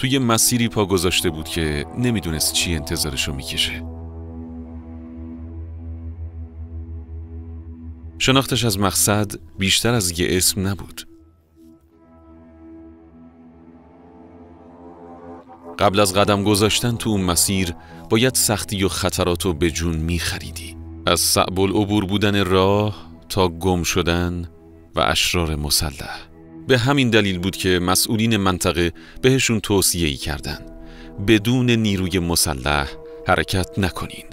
توی مسیری پا گذاشته بود که نمی‌دونست چی انتظارشو می‌کشه. شناختش از مقصد بیشتر از یه اسم نبود. قبل از قدم گذاشتن تو اون مسیر باید سختی و خطرات رو به جون می خریدی. از صعب العبور بودن راه تا گم شدن و اشرار مسلح. به همین دلیل بود که مسئولین منطقه بهشون توصیه ای کردن بدون نیروی مسلح حرکت نکنین.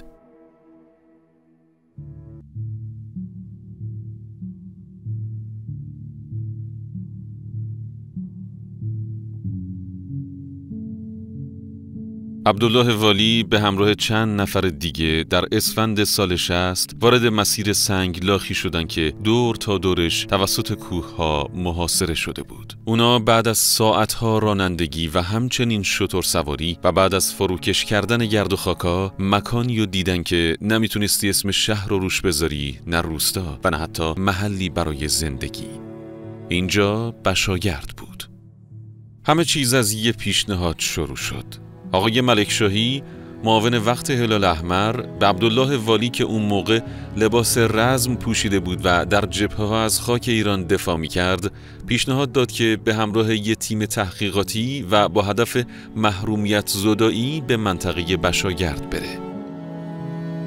عبدالله والی به همراه چند نفر دیگه در اسفند سال شست وارد مسیر سنگ لاخی شدن که دور تا دورش توسط کوه ها محاصره شده بود. اونا بعد از ساعتها رانندگی و همچنین شطور سواری و بعد از فروکش کردن گرد و خاکا مکانی رو دیدن که نمی‌تونستی اسم شهر رو روش بذاری نه روستا و نه حتی محلی برای زندگی. اینجا بشاگرد بود. همه چیز از یه پیشنهاد شروع شد. آقای ملکشاهی معاون وقت هلال احمر به عبدالله والی که اون موقع لباس رزم پوشیده بود و در جبهه ها از خاک ایران دفاع می کرد پیشنهاد داد که به همراه یه تیم تحقیقاتی و با هدف محرومیت زدایی به منطقه بشاگرد بره.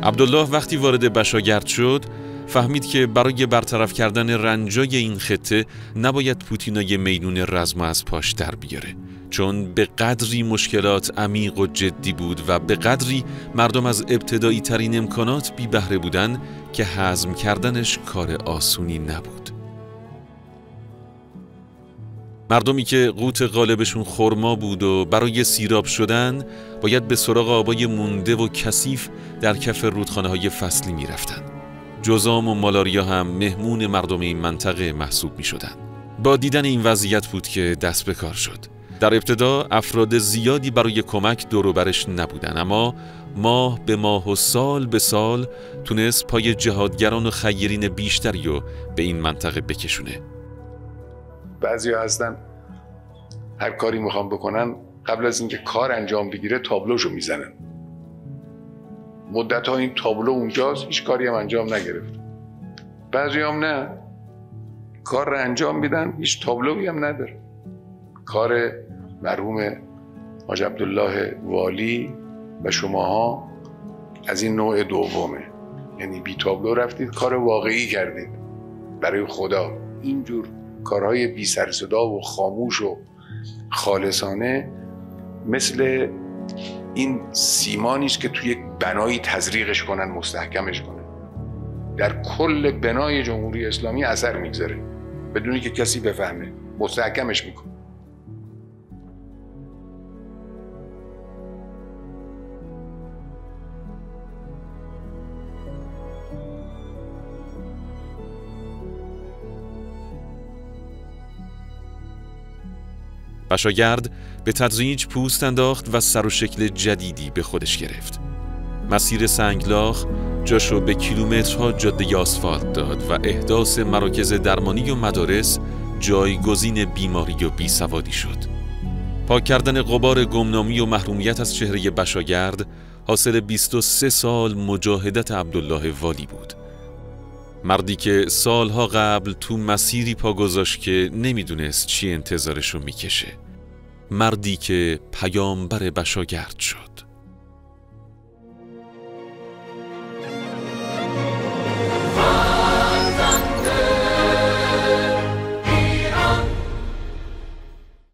عبدالله وقتی وارد بشاگرد شد فهمید که برای برطرف کردن رنجای این خطه نباید پوتینای میدون رزم از پاش در بیاره. چون به قدری مشکلات عمیق و جدی بود و به قدری مردم از ابتدایی ترین امکانات بی بهره بودن که حزم کردنش کار آسونی نبود. مردمی که قوت غالبشون خرما بود و برای سیراب شدن باید به سراغ آبای مونده و کثیف در کف رودخانه های فصلی می رفتن. جزام و مالاریا هم مهمون مردم این منطقه محسوب می شدن. با دیدن این وضعیت بود که دست به کار شد. در ابتدا افراد زیادی برای کمک دوروبرش نبودن اما ماه به ماه و سال به سال تونست پای جهادگران و خیرین بیشتری رو به این منطقه بکشونه. بعضی هستن هر کاری می‌خوام بکنن قبل از اینکه کار انجام بگیره تابلوشو می‌زنن. مدت ها این تابلو اونجاست هیچ کاری هم انجام نگرفت. بعضی هم نه. کار رو انجام میدن هیچ تابلوی هم نداره. کار مرحوم حاج عبدالله والی و شماها از این نوع دومه. یعنی بی تابلو رفتید کار واقعی کردید. برای خدا. اینجور کارهای بی سر صدا و خاموش و خالصانه مثل این سیمانی است که توی یک بنایی تزریقش کنن مستحکمش کنن. در کل بنای جمهوری اسلامی اثر می‌گذاره. بدونی که کسی بفهمه مستحکمش می‌کنه. بشاگرد به تدریج پوست انداخت و سر و شکل جدیدی به خودش گرفت. مسیر سنگلاخ جاشو به کیلومترها جاده آسفالت داد و احداث مراکز درمانی و مدارس جایگزین بیماری و بیسوادی شد. پاک کردن قبار گمنامی و محرومیت از چهره بشاگرد حاصل 23 سال مجاهدت عبدالله والی بود. مردی که سالها قبل تو مسیری پا گذاشت که نمی‌دونست چی انتظارشو می‌کشه. مردی که پیامبر بشاگرد شد.